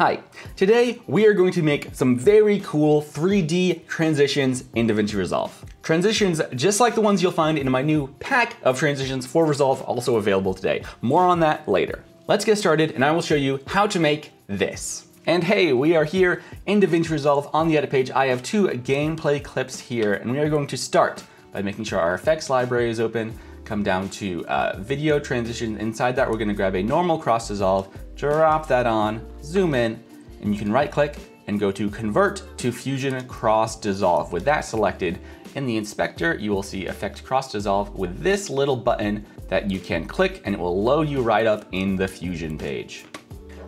Hi, today we are going to make some very cool 3D transitions in DaVinci Resolve. Transitions just like the ones you'll find in my new pack of transitions for Resolve also available today. More on that later. Let's get started and I will show you how to make this. And hey, we are here in DaVinci Resolve on the edit page. I have two gameplay clips here and we are going to start by making sure our effects library is open, come down to uh, video transition. Inside that, we're gonna grab a normal cross dissolve, drop that on, zoom in, and you can right click and go to convert to Fusion Cross Dissolve. With that selected, in the inspector, you will see Effect Cross Dissolve with this little button that you can click and it will load you right up in the Fusion page.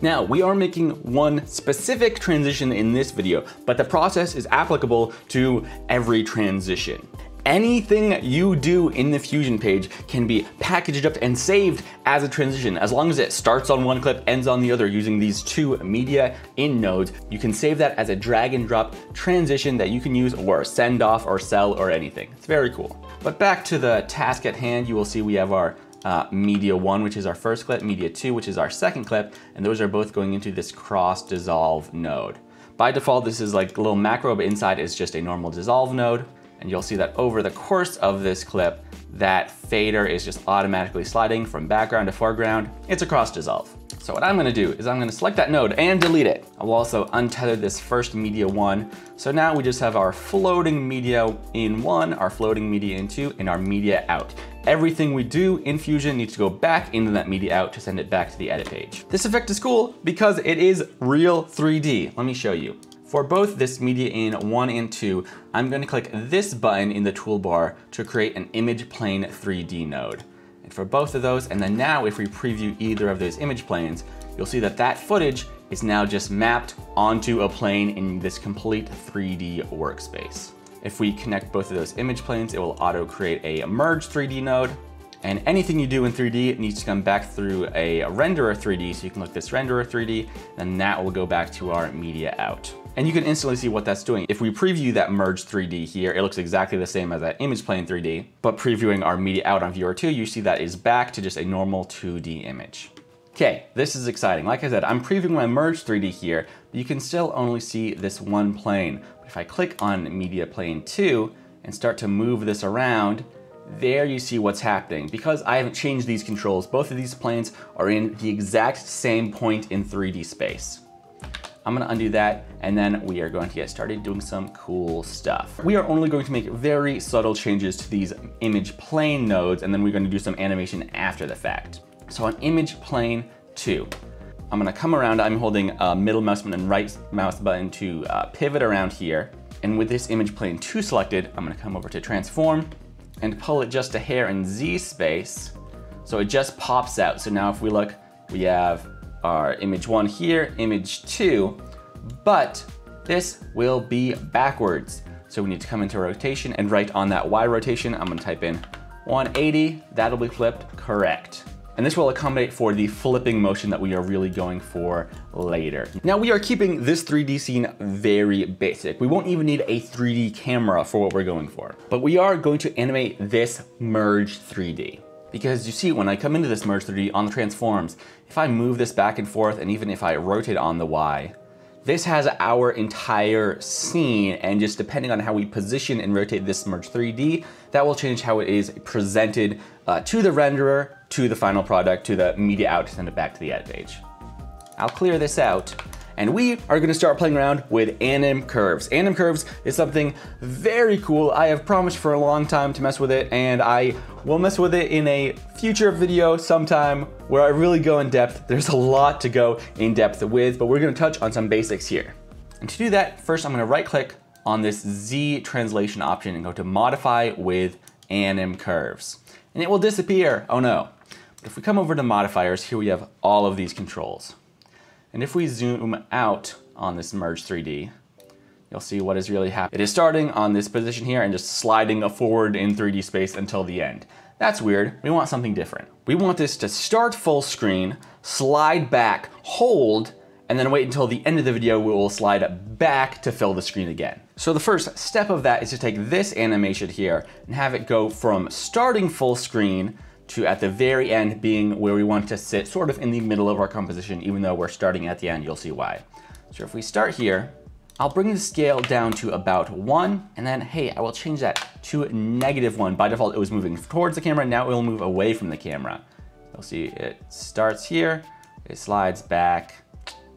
Now, we are making one specific transition in this video, but the process is applicable to every transition. Anything you do in the Fusion page can be packaged up and saved as a transition. As long as it starts on one clip, ends on the other using these two media in nodes, you can save that as a drag and drop transition that you can use or send off or sell or anything. It's very cool. But back to the task at hand, you will see we have our uh, media one, which is our first clip, media two, which is our second clip, and those are both going into this cross dissolve node. By default, this is like a little macro, but inside is just a normal dissolve node. And you'll see that over the course of this clip, that fader is just automatically sliding from background to foreground. It's a cross dissolve. So what I'm gonna do is I'm gonna select that node and delete it. I will also untether this first media one. So now we just have our floating media in one, our floating media in two, and our media out. Everything we do in Fusion needs to go back into that media out to send it back to the edit page. This effect is cool because it is real 3D. Let me show you. For both this media in one and two, I'm gonna click this button in the toolbar to create an image plane 3D node. And for both of those, and then now if we preview either of those image planes, you'll see that that footage is now just mapped onto a plane in this complete 3D workspace. If we connect both of those image planes, it will auto create a merge 3D node. And anything you do in 3D needs to come back through a renderer 3D. So you can look this renderer 3D, and that will go back to our media out. And you can instantly see what that's doing. If we preview that merge 3D here, it looks exactly the same as that image plane 3D, but previewing our media out on Viewer 2, you see that is back to just a normal 2D image. Okay, this is exciting. Like I said, I'm previewing my merge 3D here, but you can still only see this one plane. But if I click on media plane 2 and start to move this around, there you see what's happening. Because I haven't changed these controls, both of these planes are in the exact same point in 3D space. I'm gonna undo that, and then we are going to get started doing some cool stuff. We are only going to make very subtle changes to these image plane nodes, and then we're gonna do some animation after the fact. So on image plane two, I'm gonna come around, I'm holding a middle mouse button and right mouse button to uh, pivot around here. And with this image plane two selected, I'm gonna come over to transform and pull it just a hair in Z space. So it just pops out. So now if we look, we have our image one here, image two, but this will be backwards. So we need to come into rotation and right on that Y rotation, I'm gonna type in 180, that'll be flipped correct. And this will accommodate for the flipping motion that we are really going for later. Now we are keeping this 3D scene very basic. We won't even need a 3D camera for what we're going for, but we are going to animate this merge 3D. Because you see, when I come into this merge 3D on the transforms, if I move this back and forth, and even if I rotate on the Y, this has our entire scene, and just depending on how we position and rotate this merge 3D, that will change how it is presented uh, to the renderer, to the final product, to the media out, to send it back to the edit page. I'll clear this out and we are gonna start playing around with anim curves. Anim curves is something very cool. I have promised for a long time to mess with it and I will mess with it in a future video sometime where I really go in depth. There's a lot to go in depth with, but we're gonna touch on some basics here. And to do that, first I'm gonna right click on this Z translation option and go to modify with anim curves. And it will disappear, oh no. But if we come over to modifiers, here we have all of these controls. And if we zoom out on this merge 3D, you'll see what is really happening. It is starting on this position here and just sliding forward in 3D space until the end. That's weird. We want something different. We want this to start full screen, slide back, hold, and then wait until the end of the video we will slide back to fill the screen again. So the first step of that is to take this animation here and have it go from starting full screen to at the very end being where we want to sit sort of in the middle of our composition, even though we're starting at the end, you'll see why. So if we start here, I'll bring the scale down to about one, and then, hey, I will change that to negative one. By default, it was moving towards the camera, now it will move away from the camera. You'll see it starts here, it slides back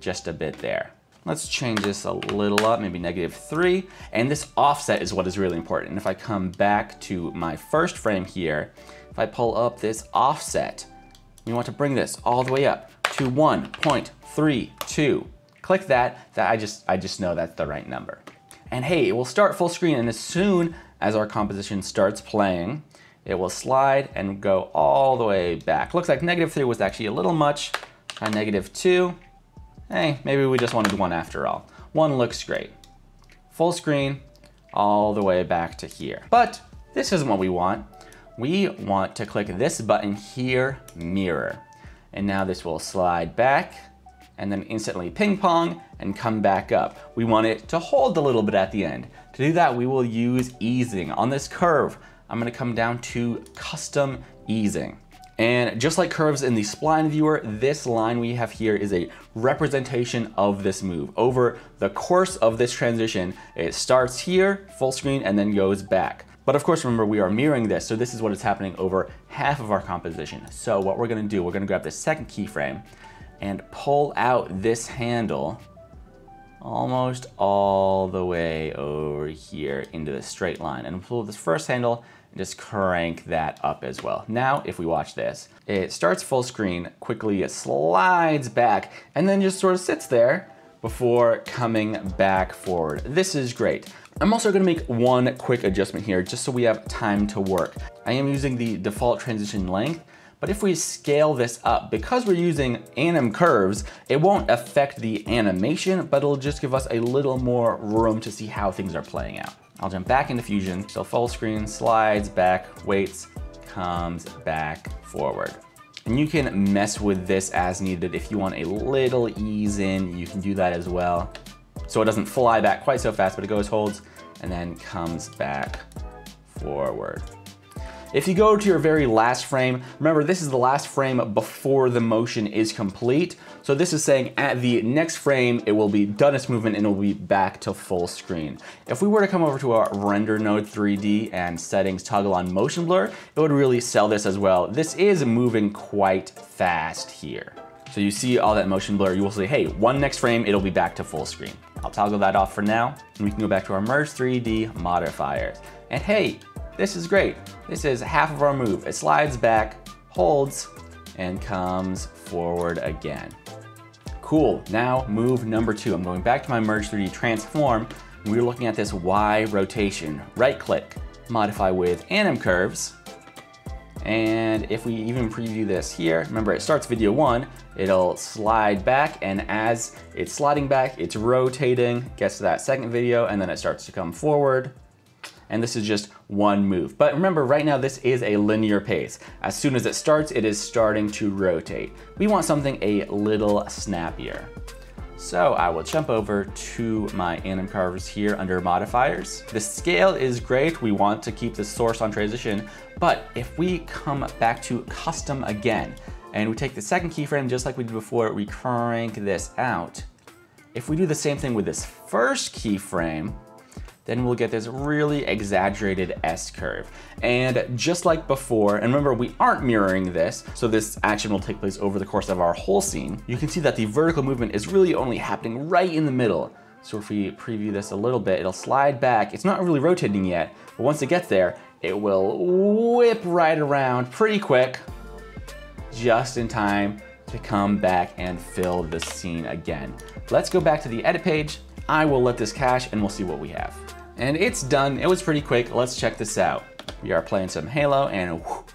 just a bit there. Let's change this a little up, maybe negative three. And this offset is what is really important. And if I come back to my first frame here, if I pull up this offset, you want to bring this all the way up to 1.32. Click that, that I just, I just know that's the right number. And hey, it will start full screen and as soon as our composition starts playing, it will slide and go all the way back. Looks like negative three was actually a little much. Try negative two, hey, maybe we just wanted one after all. One looks great. Full screen, all the way back to here. But this isn't what we want. We want to click this button here, mirror. And now this will slide back and then instantly ping pong and come back up. We want it to hold a little bit at the end. To do that, we will use easing. On this curve, I'm gonna come down to custom easing. And just like curves in the spline viewer, this line we have here is a representation of this move. Over the course of this transition, it starts here, full screen, and then goes back. But of course, remember, we are mirroring this, so this is what is happening over half of our composition. So what we're gonna do, we're gonna grab the second keyframe and pull out this handle almost all the way over here into the straight line. And pull this first handle and just crank that up as well. Now, if we watch this, it starts full screen, quickly it slides back, and then just sort of sits there before coming back forward. This is great. I'm also gonna make one quick adjustment here just so we have time to work. I am using the default transition length, but if we scale this up, because we're using anim curves, it won't affect the animation, but it'll just give us a little more room to see how things are playing out. I'll jump back into Fusion. So full screen, slides back, waits, comes back forward. And you can mess with this as needed. If you want a little ease in, you can do that as well. So it doesn't fly back quite so fast, but it goes, holds, and then comes back forward. If you go to your very last frame, remember this is the last frame before the motion is complete. So this is saying at the next frame, it will be done its movement and it will be back to full screen. If we were to come over to our render node 3D and settings toggle on motion blur, it would really sell this as well. This is moving quite fast here. So you see all that motion blur, you will say, hey, one next frame, it'll be back to full screen. I'll toggle that off for now, and we can go back to our Merge 3D modifiers. And hey, this is great. This is half of our move. It slides back, holds, and comes forward again. Cool, now move number two. I'm going back to my Merge 3D Transform, and we're looking at this Y rotation. Right click, modify with anim curves, and if we even preview this here, remember it starts video one, it'll slide back and as it's sliding back, it's rotating, gets to that second video, and then it starts to come forward, and this is just one move. But remember, right now this is a linear pace. As soon as it starts, it is starting to rotate. We want something a little snappier. So I will jump over to my anim curves here under modifiers. The scale is great. We want to keep the source on transition, but if we come back to custom again, and we take the second keyframe just like we did before, we crank this out. If we do the same thing with this first keyframe, then we'll get this really exaggerated S curve. And just like before, and remember we aren't mirroring this, so this action will take place over the course of our whole scene, you can see that the vertical movement is really only happening right in the middle. So if we preview this a little bit, it'll slide back. It's not really rotating yet, but once it gets there, it will whip right around pretty quick, just in time to come back and fill the scene again. Let's go back to the edit page. I will let this cache and we'll see what we have. And it's done. It was pretty quick. Let's check this out. We are playing some Halo and whoosh,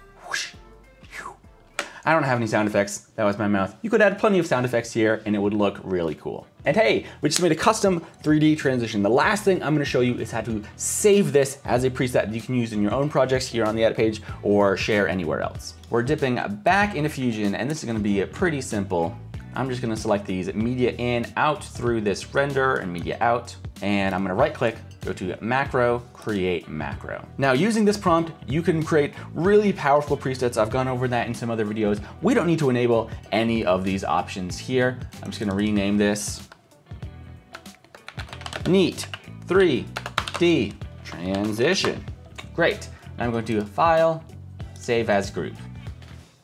I don't have any sound effects. That was my mouth. You could add plenty of sound effects here and it would look really cool. And hey, we just made a custom 3D transition. The last thing I'm gonna show you is how to save this as a preset that you can use in your own projects here on the edit page or share anywhere else. We're dipping back into Fusion and this is gonna be a pretty simple. I'm just gonna select these media in, out through this render and media out, and I'm gonna right click, go to macro, create macro. Now using this prompt, you can create really powerful presets. I've gone over that in some other videos. We don't need to enable any of these options here. I'm just gonna rename this Neat 3D transition. Great. I'm going to File, Save as Group.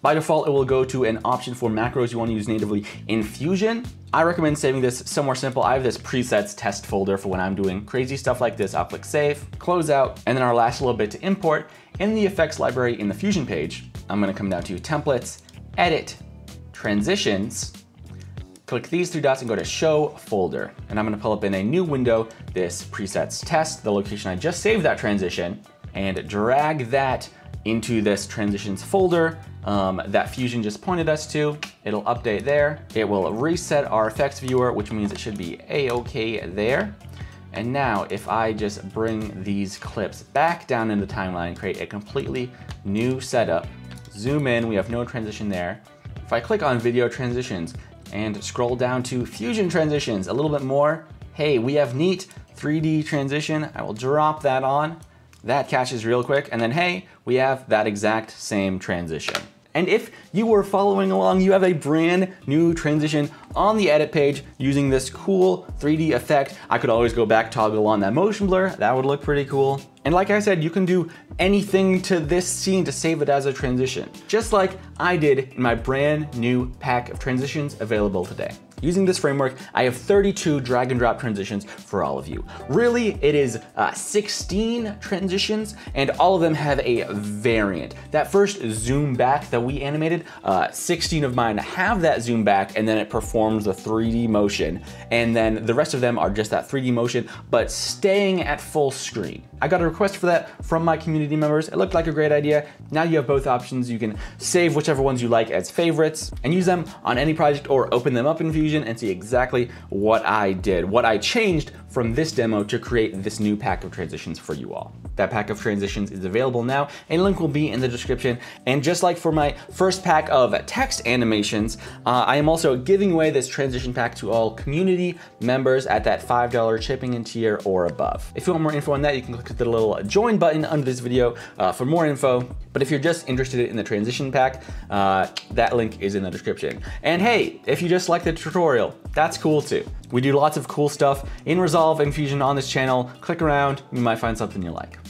By default, it will go to an option for macros you want to use natively in Fusion. I recommend saving this somewhere simple. I have this presets test folder for when I'm doing crazy stuff like this. I'll click save, close out, and then our last little bit to import in the effects library in the Fusion page. I'm gonna come down to templates, edit, transitions, click these three dots and go to show folder. And I'm gonna pull up in a new window, this presets test, the location I just saved that transition, and drag that into this transitions folder um, that Fusion just pointed us to. It'll update there. It will reset our effects viewer, which means it should be a-okay there. And now if I just bring these clips back down in the timeline, create a completely new setup, zoom in, we have no transition there. If I click on video transitions and scroll down to Fusion transitions a little bit more, hey, we have neat 3D transition. I will drop that on. That catches real quick. And then, hey, we have that exact same transition. And if you were following along, you have a brand new transition on the edit page using this cool 3D effect. I could always go back, toggle on that motion blur. That would look pretty cool. And like I said, you can do anything to this scene to save it as a transition, just like I did in my brand new pack of transitions available today. Using this framework, I have 32 drag and drop transitions for all of you. Really, it is uh, 16 transitions and all of them have a variant. That first zoom back that we animated, uh, 16 of mine have that zoom back and then it performs the 3D motion. And then the rest of them are just that 3D motion, but staying at full screen. I got a request for that from my community members. It looked like a great idea. Now you have both options. You can save whichever ones you like as favorites and use them on any project or open them up in Fusion Fusion and see exactly what I did, what I changed from this demo to create this new pack of transitions for you all. That pack of transitions is available now. A link will be in the description. And just like for my first pack of text animations, uh, I am also giving away this transition pack to all community members at that $5 shipping in tier or above. If you want more info on that, you can click the little join button under this video uh, for more info. But if you're just interested in the transition pack, uh, that link is in the description. And hey, if you just like the tutorial, that's cool too. We do lots of cool stuff in Resolve and Fusion on this channel. Click around, you might find something you like.